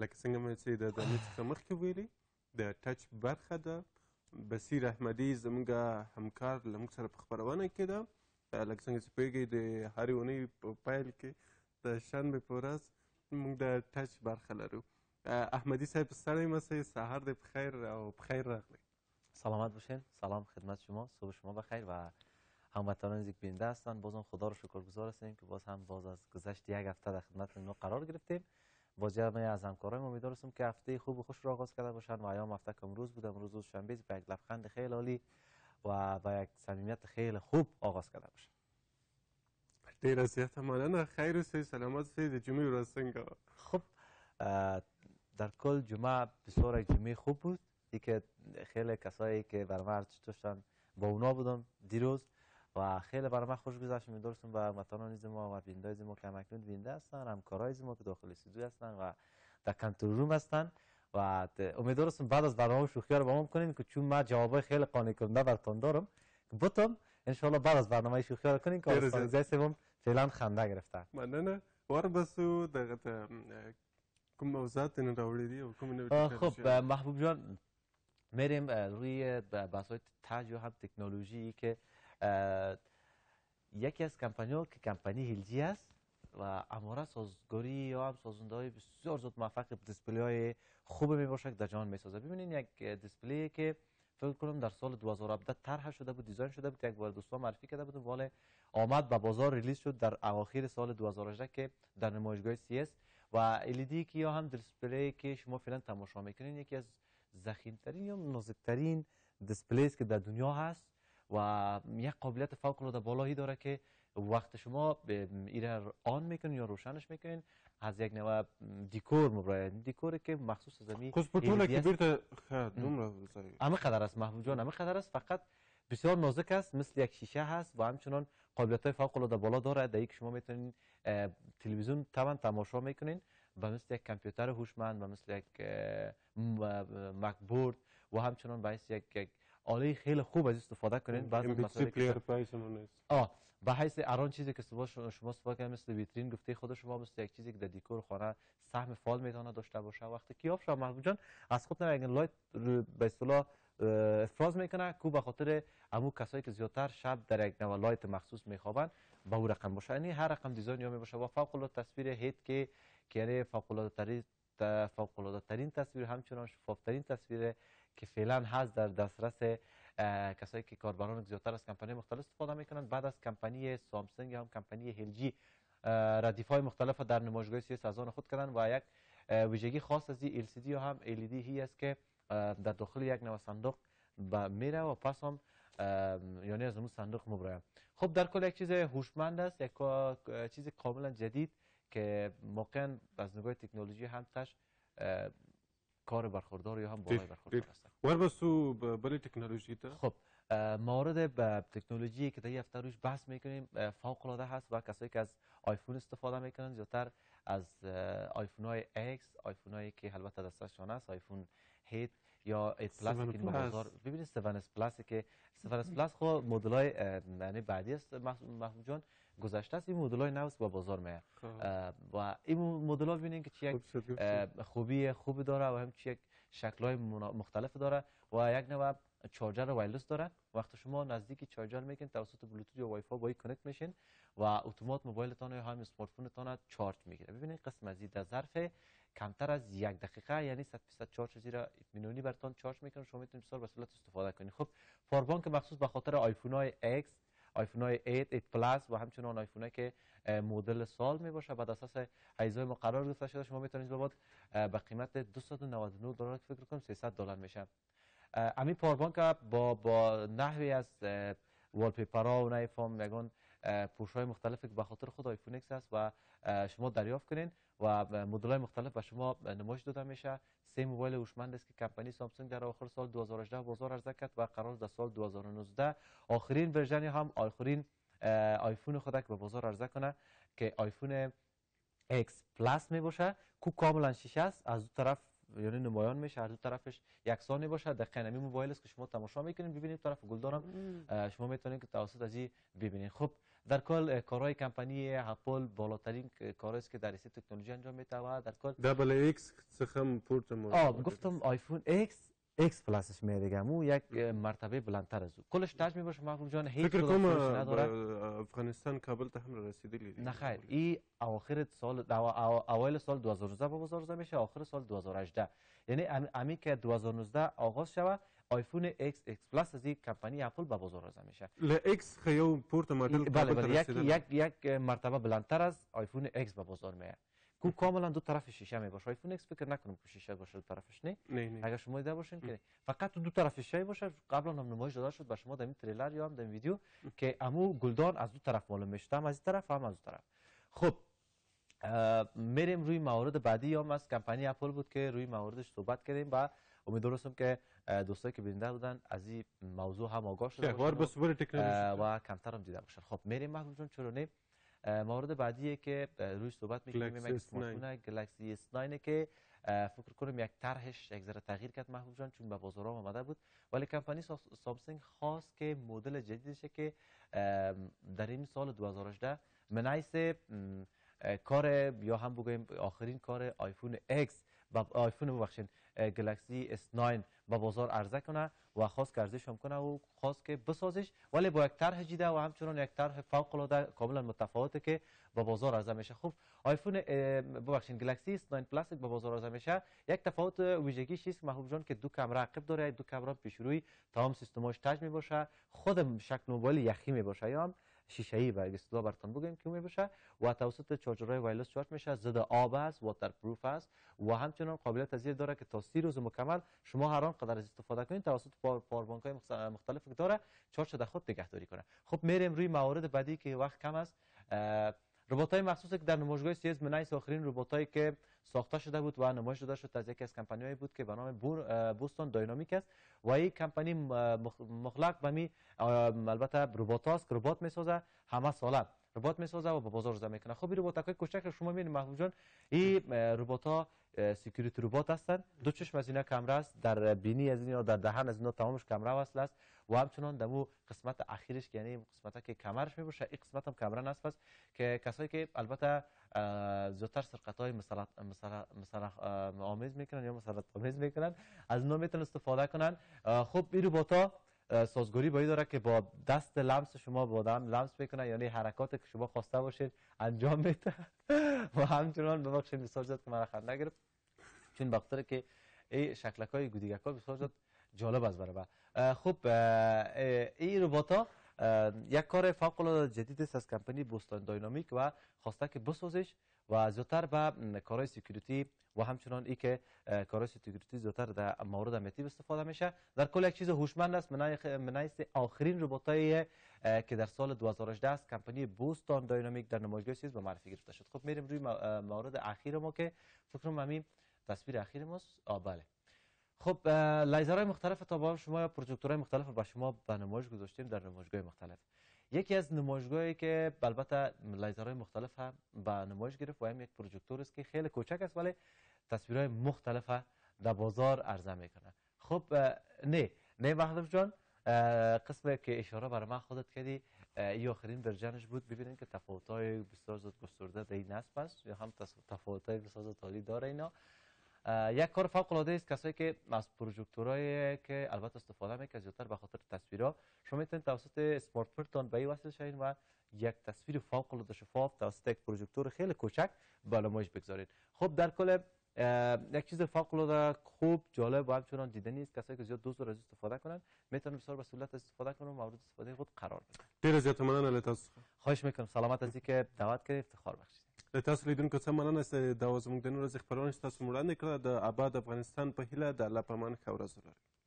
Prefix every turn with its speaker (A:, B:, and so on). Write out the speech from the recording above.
A: لکه څنګه مې چې د دمې څخه مخکې ویلي د ټچ برخه ده. بصیر احمدي زموږ همکار له موږ سره په خپرونه کې ده. لکه څنګه چې پوهېږئ د هرې اونۍ په پیل کې د شنبې په ورځ موږ د ټچ برخه لرو. احمدی صاحب ستړی مسئ سهار د بخیر او بخیر راغلی.
B: سلامت باشین. سلام خدمت شما. صبح شما بخیر و هموطنان نزدیک بینده هستن. بازم خدا رو شکرگزار هستیم که باز هم باز از گذشت یک هفته در خدمت ما قرار گرفتیم با جمعی از همکاران امیدوار هستم که هفته خوب و خوش رو آغاز کرده باشن. و ایام هفته که امروز بود امروز روز شنبه با یک لبخند خیلی عالی و با یک صمیمیت خیلی خوب آغاز کرده باشن.
A: ډیره زیاته مننه خیر اوسئ سلامت اوسئ د جمعې ورځ څنګه
B: خب در کل جمعه بسیار یک جمعه خوب بود. ای که خیلی کسایی که بر من داشتن با اونا بودم دیروز. و خیلی برای من خوش گذشت. میدارستم و مطانان ما و بینده ما که مکنون بینده هستن همکارای ما که داخل استودیو هستن و در کنترل روم هستن و امیدوارم بعد از برنامه شوخی رو با ما کنیم که چون من جوابای خیلی قانع کننده براتون دارم. که بتم انشالله بعد از برنامه شوخی رو کنیم که از سوم فعلا خنده گرفته
A: مننه وربسو دغه کوم موضوعات نه دي او کوم نه
B: خب محبوب جان میریم روی بحث های تج هم تکنولوژی که یکی از کمپانی ها که کمپانی هیلجی است و اماره سازگاری یا هم سازنده های بسیار زود موفق دیسپلی های خوب می باشه در جهان می سازه ببینید یک دیسپلی که فکر کنم در سال 2017 طرح شده بود دیزاین شده بود یک بار دوستان معرفی کرده بود ولی آمد به بازار ریلیز شد در اواخر سال 2018 که در نمایشگاه سی اس و LED که یا هم دیسپلی که شما فعلا تماشا می‌کنین یکی از زخیمترین یا نازکترین دیسپلی که در دنیا هست. و یک قابلیت فوق العاده بالایی داره که وقت شما ایره آن می‌کنین یا روشنش می‌کنین از یک نوع دیکور مبرای. دیکور که مخصوص زمین
A: خود پتونه که دومره
B: همه قدر است محبوب جان همه قدر است. فقط بسیار نازک است مثل یک شیشه هست و همچنان قابلیت های فوق العاده بالا داره. در که شما می‌تونین تلویزیون طبعا تماشا می‌کنین و مثل یک کامپیوتر هوشمند و مثل یک مکبورد و همچنان باعث یک, یک آله خیلی خوب از استفاده کنین.
A: بعض مسائل
B: آه به حیث اران چیزی که شما شما استفاده کنید مثل ویترین گفته خود شما مثل یک چیزی که در دیکور خانه سهم فال می‌تونه داشته باشه. وقتی که آف شما محبوب جان از خود نه لایت به اصطلاح افراز می‌کنه کو به خاطر امو کسایی که زیادتر شب در یک نوع لایت مخصوص میخوابن با او رقم باشه. یعنی هر رقم دیزاین یا باشه و فوق العاده تصویر هیت که که یعنی فوق العاده ترین فوق العاده ترین تصویر همچنان شفاف ترین تصویر که فعلا هست در دسترس کسایی که کاربران زیادتر از کمپانی مختلف استفاده می‌کنن بعد از کمپانی سامسونگ هم کمپانی هلجی ردیف های مختلف در نمایشگاه سی سازان خود کردن و یک ویژگی خاص از این LCD هم LED هی است که در داخل یک نوع صندوق میره و پس هم یعنی از اون صندوق مبرایم خب در کل یک چیز هوشمند است یک چیز کاملا جدید که موقعا از نگاه تکنولوژی هم تش کار برخوردار یا هم بالای برخوردار هستن.
A: وربسو بلی تکنولوژی تا؟
B: خب مورد به تکنولوژی که در هفته روش بحث می‌کنیم فوق العاده هست و کسایی که از آیفون استفاده می‌کنن زیادتر از آیفون های اکس آیفون هایی که البته دستشان است آیفون هیت یا 8 پلاس که بازار ببینید 7 اس پلاس که 7 S Plus خو مدل های یعنی بعدی است محمود جان. گذشته است. این مدل های نو با بازار میاد. و این مدل ها ببینید که چی یک خوبی خوبی داره و هم چی یک شکل های مختلف داره و یک نوع charger wireless داره. وقتی شما نزدیک charger می‌کنید توسط بلوتوث یا وای فای با connect میشین و اتومات موبایلتان یا هم smart phone تان charge می‌گیره. ببینید قسم از در ظرف کمتر از یک دقیقه یعنی 100 درصد charge زیرا اطمینانی براتون charge می‌کنه. شما می‌تونید بسیار بسیط استفاده کنید. خب power bank مخصوص به خاطر آیفون های X آیفون های 8 8 Plus و همچنان آیفون که مدل سال می باشه بعد اساس ما قرار گرفته شده شما می‌تونید بباد به قیمت 299 دلار فکر کنم 300 دلار میشه. امی power bank با با نحوی از wallpaper ها و نایفام یگان پوش های مختلف که به خاطر خود آیفون X هست و شما دریافت کنین و مدل های مختلف به شما نمایش داده میشه. سه موبایل هوشمند است که کمپانی سامسونگ در آخر سال 2018 بازار عرضه کرد و قرار در سال 2019 آخرین ورژن هم آخرین آیفون خود که به بازار عرضه کنه که آیفون X Plus می باشه کو کاملا شیشه است. از دو طرف یعنی نمایان میشه هر دو طرفش یکسانی باشه. در قنمی موبایل است که شما تماشا می‌کنین ببینید طرف گل دارم. شما می‌تونید که توسط از ببینید خب در کل کارهای کمپانی اپل بالاترین کاری است که در این تکنولوژی انجام و در کل
A: double X پورته مو
B: آه گفتم آیفون X X Plus ش دیگه مو یک مرتبه بلندتر از او. کلش touch می باشه محبوب جان. هیچ
A: فکر
B: نداره.
A: افغانستان کابل ته هم رسیدلی.
B: نه خیر. ای اواخر سال او- او- اوایل سال 2019 به بازار میشه آخر سال 2018 یعنی ام- امی که 2019 آغاز شوه آیفون X X Plus از این کمپانی اپل به بازار رسیده میشه
A: ل X خو یو پورته ماډل
B: بله بله. یک یک یک مرتبه بلندتر از آیفون X به بازار میاد. کو کاملا دو طرف شیشه می باشه. آیفون X فکر نکنم که شیشه باشه دو طرفش نه؟
A: نه
B: اگر شما دیده باشین که فقط دو طرف شیشه باشه. قبلا هم نمایش داده شد به شما در این تریلر یا هم در ویدیو که امو گلدان از دو طرف معلوم میشه. هم از این طرف هم از دو طرف. خب میریم روی موارد بعدی. هم از کمپانی اپل بود که روی مواردش صحبت کردیم و هستم که دوستایی که بیننده بودن از این موضوع هم آگاه شده
A: اخبار
B: باشن و- و کمتر هم دیده باشن. خب میریم محبوب جان چرا مورد بعدیه که روی صحبت می‌کنیم
A: گلکسی
B: یک
A: S9.
B: سمارتفون گلکسی S9 که فکر کنم یک طرحش یک ذره تغییر کرد محبوب جان چون به بازار آمده بود ولی کمپانی سا- سامسونگ خواست که مدل جدیدشه که در این سال 2018 منعیس م، اه، کار یا هم بگویم آخرین کار آیفون X با آیفون ببخشید گلکسی S9 به بازار عرضه کنه و خواست ارزش هم کنه و خواست که بسازش. ولی با یک طرح جدید و همچنان یک طرح فوق العاده کاملا متفاوته که به بازار عرضه میشه. خب آیفون ببخشید گلکسی S9 پلاس به بازار عرضه میشه. یک تفاوت ویژگیش است محبوب جان که دو کامرا عقب داره دو کامرا پیش روی تمام سیستماش تاچ می باشه خود شکل موبایل یخی می باشه یا شیشه ای و اصطلاح برتون بگویم که می باشه و توسط charger های wireless چارج میشه. ضد آب است waterproof است و همچنان قابلیت تزییر داره که تا 30 روز مکمل شما هر قدر از استفاده کنید توسط power bank های مختلف که داره چارج در خود نگهداری کنه. خب میریم روی موارد بعدی که وقت کم است. اه، ربات های مخصوصی که در نمایشگاه CES منحیث آخرین ربات هایی که ساخته شده بود و نمایش داده شد. از یکی از کمپانی هایی بود که به نام Boston Dynamic است. و این کمپانی مخلق به می البته ربات هاست که ربات می‌سازه. همه ساله ربات می‌سازه و به بازار عرضه می‌کنه خب این ربات های کوچک شما می‌بینید محبوب جان. این ربات ها security ربات هستند دو چشم از اینا کامرا است. در بینی از اینا در دهن از اینا تمامش کامرا وصل است. و همچنان در مو قسمت اخیرش یعنی قسمت که کمرش می‌باشه این قسمت هم کامرا نصب است. که کسایی که البته اه، زیادتر سرقت های مثلا آمیز می‌کنن یا مسلط آمیز می‌کنن از اینا می‌تونن استفاده کنن. خب این ربات ها سازگاری با این داره که با دست لمس شما با دم لمس می‌کنه یعنی حرکات که شما خواسته باشید انجام میده و همچنان ببخشید مثال زد که من خنده گرفت چون بخاطر که این شکلک های گودیگک ها جالب است برای خب این ربات ها یک کار فوق العاده جدید است از کمپانی بوستون داینامیک و خواسته که بسازش و زیادتر به کارهای security و همچنان ای که کارهای security زیادتر در مورد امنیتی استفاده میشه. در کل یک چیز هوشمند است منحی- منحیث آخرین رباتای که در سال 2018 است. کمپانی Boston Dynamic در نمایشگاه CES به معرفی گرفته شد. خب میریم روی مورد اخیر ما که فکر کنم تصویر اخیر ماست. آ بله. خب لیزرهای مختلف تا با شما یا پروژکتورهای مختلف به شما به نمایش گذاشتیم در نمایشگاه مختلف. یکی از نمایشگاهی که البته لیزرهای مختلف هم به نمایش گرفت و هم یک پروژکتور است که خیلی کوچک است ولی تصویرهای مختلف در بازار عرضه می‌کنه. خب نه نه محمد جان قسمی که اشاره برای من خودت کردی این آخرین ورژنش بود ببینید که تفاوت‌های بسیار زیاد گسترده در این نصب است یا هم تس- تفاوت‌های بسیار عالی داره اینا. یک کار فوق العاده است کسایی که از پروژکتورایی که البته استفاده می‌کنه زیادتر به خاطر تصویرها. شما می‌تونید توسط اسمارت فونتون به وصل شوین و یک تصویر فوق العاده شفاف توسط یک پروژکتور خیلی کوچک به نمایش بگذارید. خب در کل یک چیز فوق العاده خوب جالب و همچنان دیدنی است کسایی که زیاد دوست دارن از استفاده کنن می‌تونن بسیار به سهولت استفاده کنن و مورد استفاده خود قرار بدن.
A: مننه له تاسو څخه
B: خواهش می‌کنم سلامت از اینکه دعوت کردید. افتخار بخشید.
A: له تاسو لیدونکو څه مننه چې دا زموږ د نن ورځې خپرونه چې تاسو مو وړاندې کړه. د اباد افغانستان په هیله د الله په امان ښه ورځ ولرئ